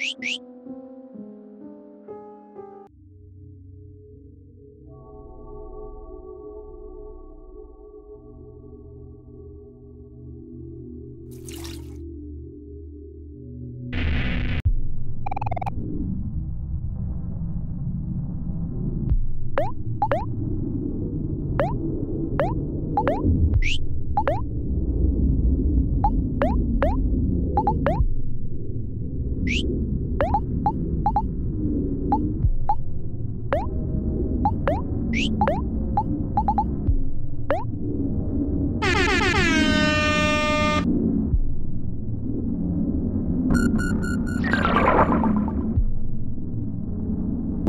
Beep, beep. you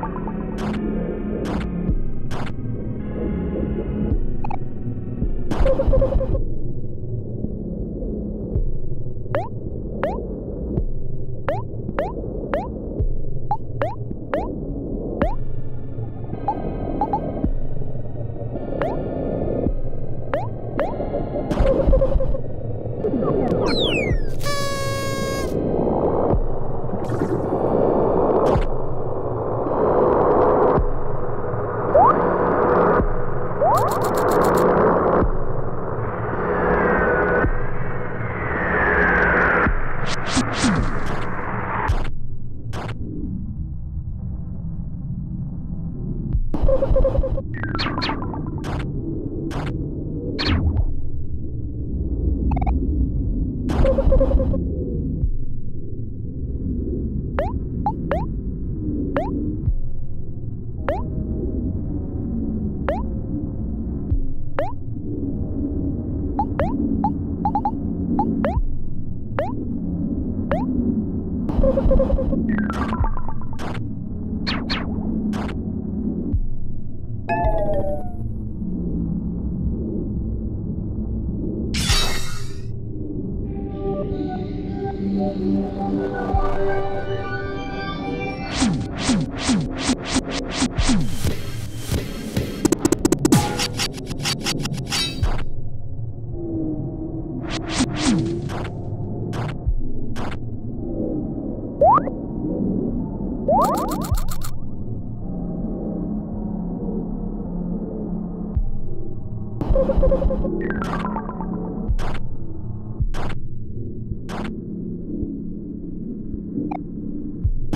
Ha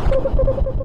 ha ha ha!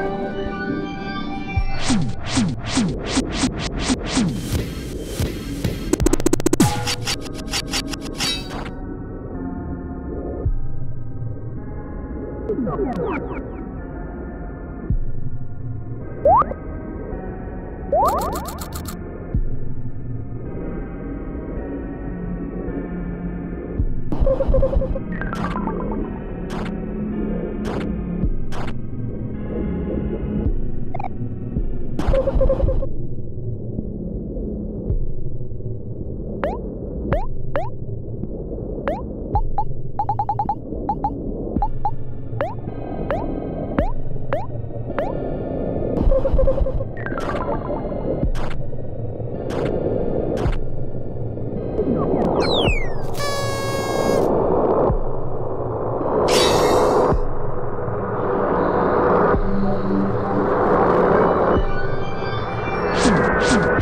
Ha ha ha ha!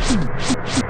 シュッシュッ。